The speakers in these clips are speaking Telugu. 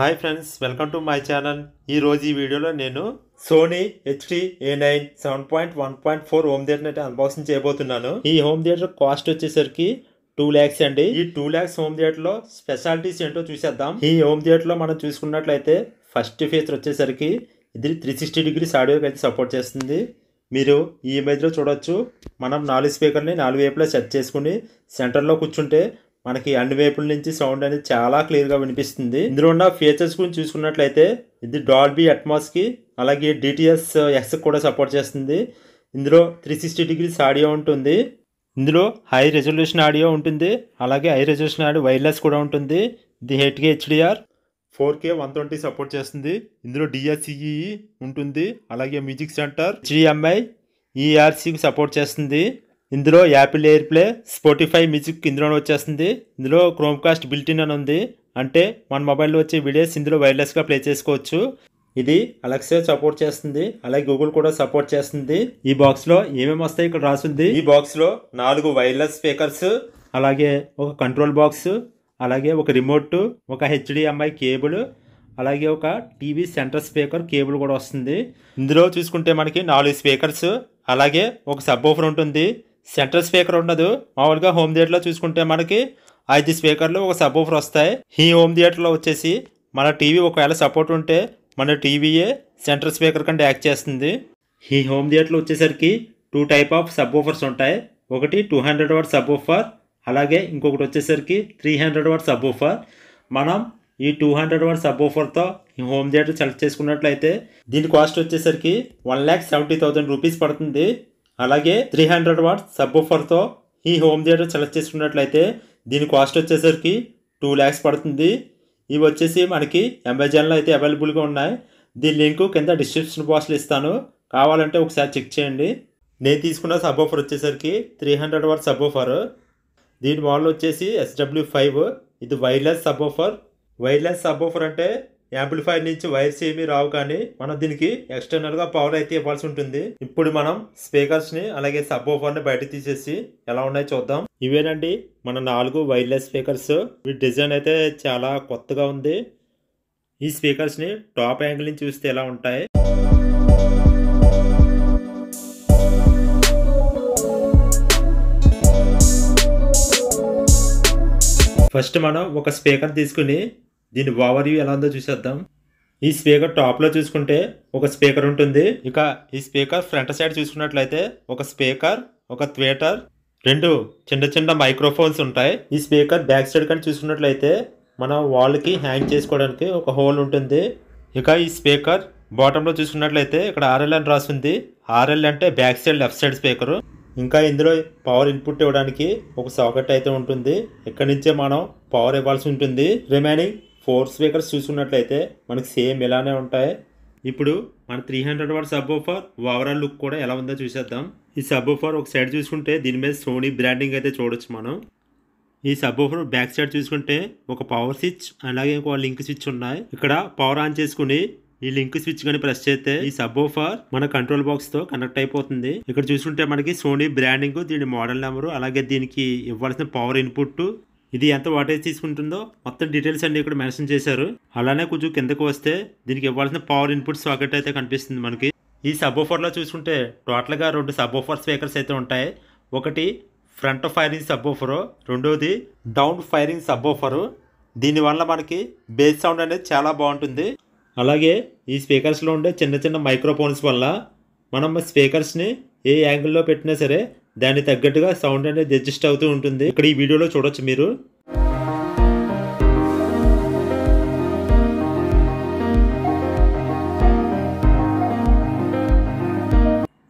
Hi friends welcome to my channel. ఈ రోజు ఈ వీడియోలో నేను Sony HD A nine seven point one point four home theatre అయితే అన్బాక్సింగ్ చేయబోతున్నాను. ఈ హోమ్ థియేటర్ కాస్ట్ వచ్చేసరికి టూ ల్యాక్స్ అండి. ఈ టూ ల్యాక్స్ హోమ్ థియేటర్లో స్పెషాలిటీస్ ఏంటో చూసేద్దాం. ఈ హోమ్ థియేటర్లో మనం చూసుకున్నట్లయితే ఫస్ట్ ఫీచర్ వచ్చేసరికి ఇది త్రీ సిక్స్టీ డిగ్రీస్ ఆడియోకి అయితే సపోర్ట్ చేస్తుంది. మీరు ఈ ఇమేజ్లో చూడొచ్చు. మనం నాలుగు స్పీకర్ని నాలుగు వైపులా సెట్ చేసుకుని సెంటర్లో కూర్చుంటే మనకి అన్ని వైపుల నుంచి సౌండ్ అనేది చాలా క్లియర్గా వినిపిస్తుంది. ఇందులో ఉన్న ఫీచర్స్ గురించి చూసుకున్నట్లయితే ఇది డాల్బీ అట్మాస్కి అలాగే డిటిఎస్ ఎక్స్ కూడా సపోర్ట్ చేస్తుంది. ఇందులో త్రీ సిక్స్టీ డిగ్రీస్ ఆడియో ఉంటుంది. ఇందులో హై రెజల్యూషన్ ఆడియో ఉంటుంది. అలాగే హై రెజల్యూషన్ ఆడియో వైర్లెస్ కూడా ఉంటుంది. ఇది హెట్కే HDR four K one twenty support చేస్తుంది. ఇందులో డిఎస్సిఈ ఉంటుంది. అలాగే మ్యూజిక్ సెంటర్ జిఎంఐ ఈఆర్సీకి సపోర్ట్ చేస్తుంది. ఇందులో Apple AirPlay Spotify music ఇందులోనే వచ్చేస్తుంది. ఇందులో క్రోమ్ కాస్ట్ బిల్టిన్ అని ఉంది. అంటే మన మొబైల్లో వచ్చే వీడియోస్ ఇందులో వైర్లెస్గా ప్లే చేసుకోవచ్చు. ఇది అలెక్సా సపోర్ట్ చేస్తుంది. అలాగే గూగుల్ కూడా సపోర్ట్ చేస్తుంది. ఈ బాక్స్లో ఏమేమి వస్తాయి ఇక్కడ రాసింది? ఈ బాక్స్లో నాలుగు వైర్లెస్ స్పీకర్స్ అలాగే ఒక కంట్రోల్ బాక్స్ అలాగే ఒక రిమోట్ ఒక హెచ్డిఎంఐ కేబుల్ అలాగే ఒక టీవీ సెంటర్ స్పీకర్ కేబుల్ కూడా వస్తుంది. ఇందులో చూసుకుంటే మనకి నాలుగు స్పీకర్స్ అలాగే ఒక సబ్ ఓఫర్ ఉంటుంది. సెంట్రల్ స్పీకర్ ఉండదు. మామూలుగా హోమ్ థియేటర్లో చూసుకుంటే మనకి ఐదు స్పీకర్లు ఒక సబ్ ఆఫర్ వస్తాయి. ఈ హోమ్ థియేటర్లో వచ్చేసి మన టీవీ ఒకవేళ సపోర్ట్ ఉంటే మన టీవీయే సెంటర్ స్పీకర్ కంటే యాక్ట్ చేస్తుంది. ఈ హోమ్ థియేటర్లో వచ్చేసరికి two type of subwoofers ఉంటాయి. ఒకటి two hundred watt subwoofer అలాగే ఇంకొకటి వచ్చేసరికి three hundred watt subwoofer మనం ఈ టూ హండ్రెడ్ వాట్ సబ్ ఓఫర్తో ఈ హోమ్ థియేటర్ సెలెక్ట్ చేసుకున్నట్లయితే దీని కాస్ట్ వచ్చేసరికి one lakh seventy thousand rupees పడుతుంది. అలాగే త్రీ హండ్రెడ్ వాట్ సబ్ ఈ హోమ్ థియేటర్ సెలెక్ట్ చేసుకున్నట్లయితే దీని కాస్ట్ వచ్చేసరికి టూ ల్యాక్స్ పడుతుంది. ఇవి వచ్చేసి మనకి అమెజాన్లో అయితే అవైలబుల్గా ఉన్నాయి. దీని లింకు కింద డిస్క్రిప్షన్ బాక్స్లో ఇస్తాను. కావాలంటే ఒకసారి చెక్ చేయండి. నేను తీసుకున్న సబ్ ఆఫర్ వచ్చేసరికి three hundred watt subwoofer దీని మోడల్ వచ్చేసి ఎస్డబ్ల్యూ ఫైవ్ ఇది wireless subwoofer wireless subwoofer అంటే యాంప్లిఫైర్ నుంచి వైర్స్ ఏమీ రావు కానీ మనం దీనికి ఎక్స్టర్నల్గా పవర్ అయితే ఇవ్వాల్సి ఉంటుంది. ఇప్పుడు మనం స్పీకర్స్ని అలాగే సబ్ని బయట తీసేసి ఎలా ఉన్నాయో చూద్దాం. ఇవేనండి మన నాలుగు వైర్లెస్ స్పీకర్స్. ఈ డిజైన్ అయితే చాలా కొత్తగా ఉంది. ఈ స్పీకర్స్ని టాప్ యాంగిల్ నుంచి చూస్తే ఎలా ఉంటాయి? ఫస్ట్ మనం ఒక స్పీకర్ తీసుకుని దీని ఓవర్ వ్యూ ఎలా ఉందో చూసేద్దాం. ఈ స్పీకర్ టాప్లో చూసుకుంటే ఒక స్పీకర్ ఉంటుంది. ఇక ఈ స్పీకర్ ఫ్రంట్ సైడ్ చూసుకున్నట్లయితే ఒక స్పీకర్ ఒక థియేటర్ రెండు చిన్న చిన్న మైక్రోఫోన్స్ ఉంటాయి. ఈ స్పీకర్ బ్యాక్ సైడ్ కానీ చూసుకున్నట్లయితే మన వాల్కి హ్యాంగ్ చేసుకోవడానికి ఒక హోల్ ఉంటుంది. ఇక ఈ స్పీకర్ బాటంలో చూసుకున్నట్లయితే ఇక్కడ ఆర్ఎల్ అని రాసింది. ఆర్ఎల్ అంటే back side left side speaker. ఇంకా ఇందులో పవర్ ఇన్పుట్ ఇవ్వడానికి ఒక సాకెట్ అయితే ఉంటుంది. ఇక్కడ నుంచే మనం పవర్ ఇవ్వాల్సి ఉంటుంది. రిమైనింగ్ ఫోర్ స్పీకర్స్ చూసుకున్నట్లయితే మనకి సేమ్ ఇలానే ఉంటాయి. ఇప్పుడు మన three hundred watt subwoofer overall look కూడా ఎలా ఉందో చూసేద్దాం. ఈ సబ్ ఓఫర్ ఒక సైడ్ చూసుకుంటే దీని మీద సోనీ బ్రాండింగ్ అయితే చూడొచ్చు మనం. ఈ సబ్ ఓఫర్ బ్యాక్ సైడ్ చూసుకుంటే ఒక పవర్ స్విచ్ అలాగే ఒక లింక్ స్విచ్ ఉన్నాయి. ఇక్కడ పవర్ ఆన్ చేసుకుని ఈ లింక్ స్విచ్ కానీ ప్రెస్ చేస్తే ఈ సబ్ ఓఫర్ మన కంట్రోల్ బాక్స్తో కనెక్ట్ అయిపోతుంది. ఇక్కడ చూసుకుంటే మనకి సోనీ బ్రాండింగ్ దీని మోడల్ నెంబరు అలాగే దీనికి ఇవ్వాల్సిన పవర్ ఇన్పుట్ ఇది ఎంత వాటేజ్ తీసుకుంటుందో మొత్తం డీటెయిల్స్ అన్ని ఇక్కడ మెన్షన్ చేశారు. అలానే కొంచెం కిందకు వస్తే దీనికి ఇవ్వాల్సిన పవర్ ఇన్పుట్ సాకెట్ అయితే కనిపిస్తుంది మనకి. ఈ సబ్ చూసుకుంటే టోటల్గా రెండు సబ్ ఓఫర్ స్పీకర్స్ అయితే ఉంటాయి. ఒకటి ఫ్రంట్ ఫైరింగ్ సబ్ ఓఫర్ రెండోది డౌన్ ఫైరింగ్ సబ్ ఓఫర్ దీనివల్ల మనకి బేస్ సౌండ్ అనేది చాలా బాగుంటుంది. అలాగే ఈ స్పీకర్స్లో ఉండే చిన్న చిన్న మైక్రోఫోన్స్ వల్ల మనం స్పీకర్స్ని ఏ యాంగిల్లో పెట్టినా సరే దానికి తగ్గట్టుగా సౌండ్ అనేది అడ్జస్ట్ అవుతూ ఉంటుంది. ఇక్కడ ఈ వీడియోలో చూడొచ్చు మీరు.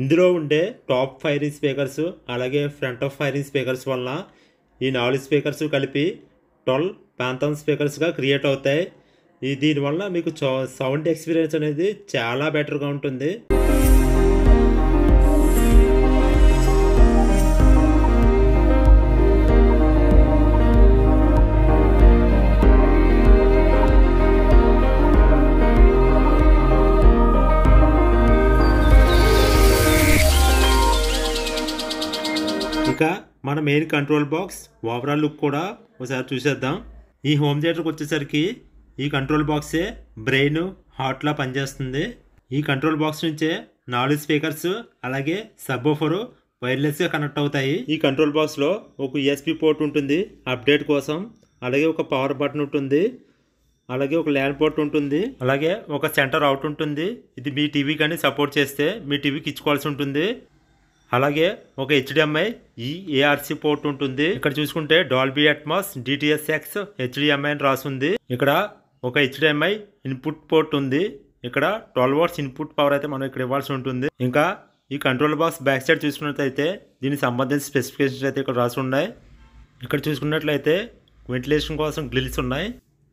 ఇందులో ఉండే టాప్ ఫైరింగ్ స్పీకర్స్ అలాగే ఫ్రంట్ ఆఫ్ ఫైరింగ్ స్పీకర్స్ వల్ల ఈ నాలుగు స్పీకర్స్ కలిపి ట్వెల్వ్ ప్రాంతం స్పీకర్స్గా క్రియేట్ అవుతాయి. ఈ దీనివల్ల మీకు సౌండ్ ఎక్స్పీరియన్స్ అనేది చాలా బెటర్గా ఉంటుంది. మన main control box overall look కూడా ఒకసారి చూసేద్దాం. ఈ హోమ్ థియేటర్కి వచ్చేసరికి ఈ కంట్రోల్ బాక్సే బ్రెయిన్ హార్ట్లా పనిచేస్తుంది. ఈ కంట్రోల్ బాక్స్ నుంచే నాలుగు స్పీకర్స్ అలాగే సబ్బోఫర్ వైర్లెస్గా కనెక్ట్ అవుతాయి. ఈ కంట్రోల్ బాక్స్లో ఒక యూఎస్బి పోర్ట్ ఉంటుంది అప్డేట్ కోసం. అలాగే ఒక పవర్ బటన్ ఉంటుంది అలాగే ఒక ల్యాండ్ పోర్ట్ ఉంటుంది అలాగే ఒక సెంటర్ అవుట్ ఉంటుంది. ఇది మీ టీవీ కానీ సపోర్ట్ చేస్తే మీ టీవీకి ఇచ్చుకోవాల్సి ఉంటుంది. అలాగే ఒక హెచ్డిఎంఐ ఈ ఏఆర్సి పోర్ట్ ఉంటుంది. ఇక్కడ చూసుకుంటే Dolby Atmos DTS X HDMI అని రాసింది. ఇక్కడ ఒక హెచ్డిఎంఐ ఇన్పుట్ పోర్ట్ ఉంది. ఇక్కడ ట్వెల్వ్ వర్స్ ఇన్పుట్ పవర్ అయితే మనం ఇక్కడ ఇవ్వాల్సి ఉంటుంది. ఇంకా ఈ కంట్రోల్ బాక్స్ బ్యాక్ సైడ్ చూసుకున్నట్లయితే దీనికి సంబంధించిన స్పెసిఫికేషన్స్ అయితే ఇక్కడ రాసి ఉన్నాయి ఇక్కడ చూసుకున్నట్లయితే వెంటిలేషన్ కోసం గ్రిల్స్ ఉన్నాయి.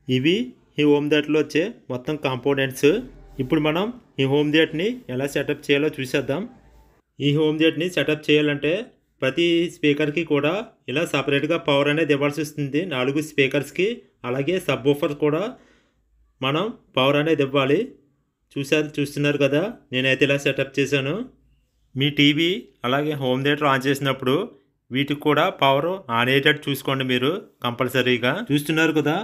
ఇవి ఈ హోమ్ థియేటర్లో వచ్చే మొత్తం కాంపోనెంట్స్ ఇప్పుడు మనం ఈ హోమ్ థియేటర్ని ఎలా సెటప్ చేయాలో చూసేద్దాం. ఈ హోమ్ థియేటర్ని సెటప్ చేయాలంటే ప్రతి స్పీకర్కి కూడా ఇలా సపరేట్గా పవర్ అనేది ఇవ్వాల్సి వస్తుంది. నాలుగు స్పీకర్స్కి అలాగే సబ్ ఓఫర్ కూడా మనం పవర్ అనేది ఇవ్వాలి. చూసారు చూస్తున్నారు కదా నేనైతే ఇలా సెటప్ చేశాను. మీ టీవీ అలాగే హోమ్ థియేటర్ ఆన్ చేసినప్పుడు వీటికి కూడా పవర్ ఆన్ అయ్యేటట్టు చూసుకోండి మీరు కంపల్సరీగా. చూస్తున్నారు కదా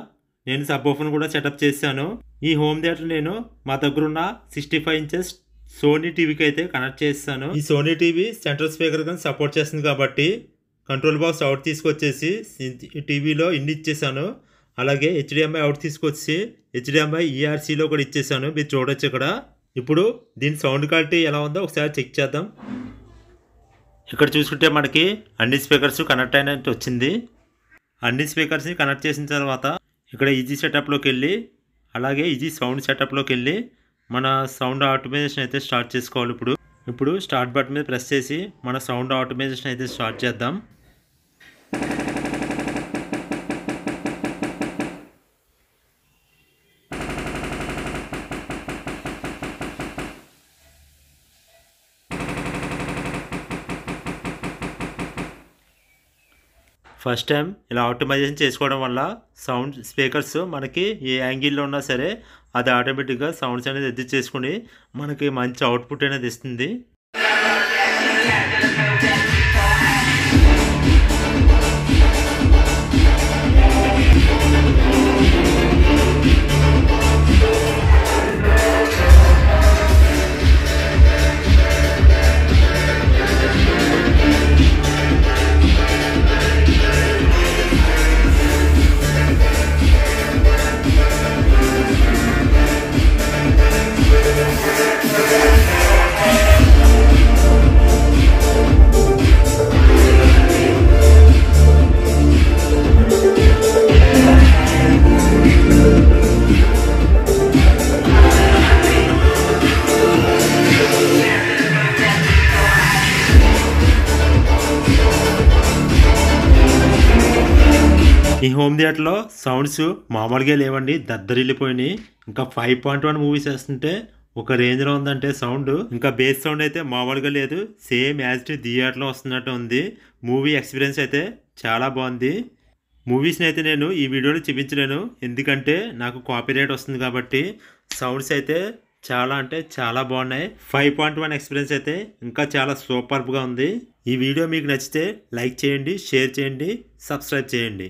నేను సబ్ ఓఫన్ కూడా సెటప్ చేశాను. ఈ హోమ్ థియేటర్ నేను మా దగ్గర ఉన్న సిక్స్టీ ఫైవ్ ఇంచెస్ సోనీ టీవీకి అయితే కనెక్ట్ చేస్తాను. ఈ సోనీ టీవీ సెంట్రల్ స్పీకర్ కానీ సపోర్ట్ చేస్తుంది కాబట్టి కంట్రోల్ బాక్స్ అవుట్ తీసుకొచ్చేసి టీవీలో ఇన్ని ఇచ్చేసాను. అలాగే హెచ్డిఎంఐ అవుట్ తీసుకొచ్చి హెచ్డిఎంఐ ఈఆర్సీలో కూడా ఇచ్చేసాను. మీరు చూడొచ్చు ఇక్కడ. ఇప్పుడు దీని సౌండ్ క్వాలిటీ ఎలా ఉందో ఒకసారి చెక్ చేద్దాం. ఇక్కడ చూసుకుంటే మనకి అన్ని స్పీకర్స్ కనెక్ట్ అయినట్టు వచ్చింది. అన్ని స్పీకర్స్ని కనెక్ట్ చేసిన తర్వాత ఇక్కడ ఈజీ సెటప్లోకి వెళ్ళి అలాగే ఈజీ సౌండ్ సెటప్లోకి వెళ్ళి మన సౌండ్ ఆటోమేషన్ అయితే స్టార్ట్ చేసుకోవాలి ఇప్పుడు. ఇప్పుడు స్టార్ట్ బటన్ మీద ప్రెస్ చేసి మన సౌండ్ ఆటోమేషన్ అయితే స్టార్ట్ చేద్దాం. ఫస్ట్ టైం ఇలా ఆప్టిమైజేషన్ చేసుకోవడం వల్ల సౌండ్ స్పీకర్స్ మనకి ఏ యాంగిల్లో ఉన్నా సరే అది ఆటోమేటిక్గా సౌండ్స్ అనేది ఎడ్జస్ట్ చేసుకుని మనకి మంచి అవుట్పుట్ అనేది ఇస్తుంది. ఈ హోమ్ థియేటర్లో సౌండ్స్ మామూలుగా లేవండి దద్దరిల్లిపోయినాయి. ఇంకా ఫైవ్ పాయింట్ వన్ మూవీస్ వేస్తుంటే ఒక రేంజ్లో ఉందంటే సౌండ్ ఇంకా బేస్ సౌండ్ అయితే మామూలుగా లేదు సేమ్ యాజ్ టి థియేటర్లో వస్తున్నట్టు ఉంది. మూవీ ఎక్స్పీరియన్స్ అయితే చాలా బాగుంది. మూవీస్ని అయితే నేను ఈ వీడియోలో చూపించలేను ఎందుకంటే నాకు కాపీరైట్ వస్తుంది కాబట్టి సౌండ్స్ అయితే చాలా అంటే చాలా బాగున్నాయి. ఫైవ్ పాయింట్ వన్ ఎక్స్పీరియన్స్ అయితే ఇంకా చాలా సూపర్గా ఉంది. ఈ వీడియో మీకు నచ్చితే లైక్ చేయండి షేర్ చేయండి సబ్స్క్రైబ్ చేయండి.